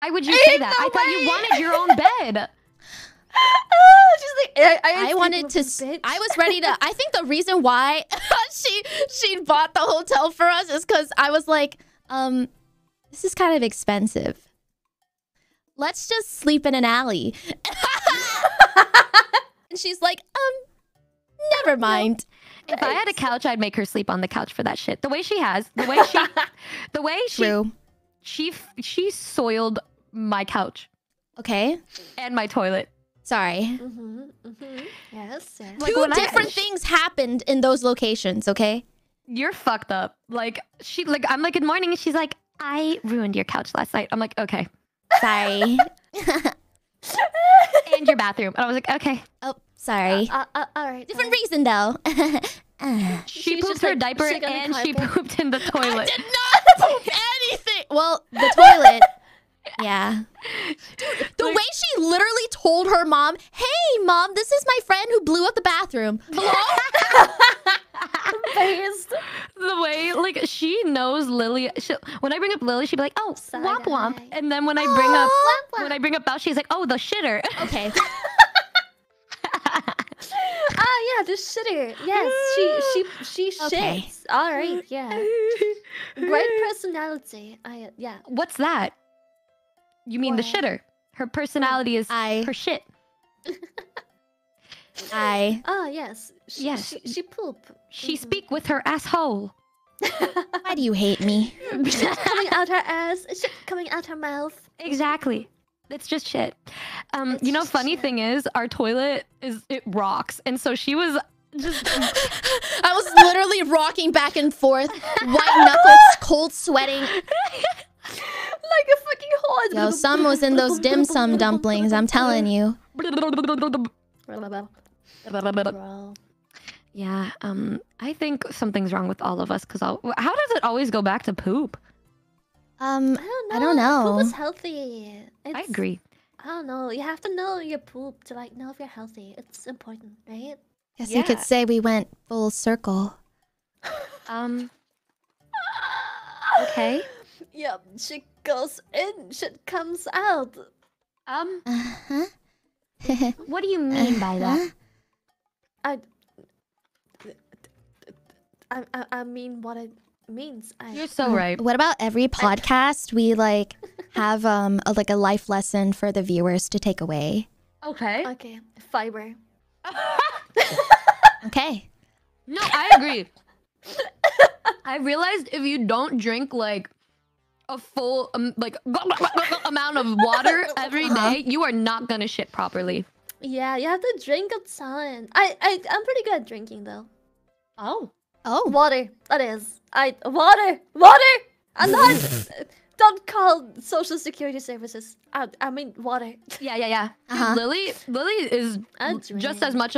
Why would you say that? no I thought you wanted your own bed. She's like, I, I, I wanted to. s- Bitch. I was ready to. I think the reason why she she bought the hotel for us is because I was like, um, this is kind of expensive. Let's just sleep in an alley. and she's like, um, never mind. If I had a couch, I'd make her sleep on the couch for that shit. The way she has, the way she, the way she, True. she, she soiled my couch Okay. and my toilet. Sorry. Mm-hmm, mm-hmm. Yes, yes. Like, Two when I- different things happened in those locations. Okay. You're fucked up. Like she, like I'm like good morning, and she's like, I ruined your couch last night. I'm like, okay, Sorry. and your bathroom. And I was like, okay. oh, sorry. Uh, uh, all right. Different uh, reason though. Uh, She pooped her like, diaper shit on the and she pooped in the toilet. I did not poop anything. Well, the toilet. Yeah. The Like- way she literally told her mom, "Hey, mom, this is my friend who blew up the bathroom." Hello. Based. the way like she knows Lily. She, when I bring up Lily, she'd be like, "Oh, Side womp womp," eye. and then when I bring up Aw. when I bring up Belle, she's like, "Oh, the shitter." Okay. Ah, yeah, the shitter. Yes, she she she shits. Okay. All right, yeah. Great personality. I yeah. What's that? You mean the shitter? Her personality is I her shit. I Oh, yes. She, Yes. She, she poop. She Mhm. speak with her asshole. why do you hate me? Shit coming out her ass. Shit coming out her mouth. Exactly. It's just shit. Um, It's you know, funny shit. thing is, our toilet is it rocks, and so she was just I was literally rocking back and forth, white knuckles, cold sweating. Like a fucking horse. Yo, some was in those dim sum dumplings. I'm telling you. Yeah. Um, I think something's wrong with all of us because how does it always go back to poop? Um, I don't know. I don't know. Poop is healthy. I agree. I don't know. You have to know your poop to like know if you're healthy. It's important, right? guess you could say we went full circle. Um. Okay. Yep. Shit goes in. Shit comes out. Um. Uh-huh. What do you mean by that? I. I, I, I mean what it means. I, You're so right. What about every podcast we like have um a, like a life lesson for the viewers to take away? Okay. okay. Fiber. Okay. No, I agree. I realized if you don't drink like a full um, like amount of water every Uh-huh. you are not gonna shit properly. Yeah, you have to drink a ton. I, I, I'm pretty good at drinking though. Oh. Oh. Water. That is. I water. Water. I'm not. don't call social security services. I, I mean water. Yeah, yeah, yeah. Uh-huh. Lily, Lily is just as much of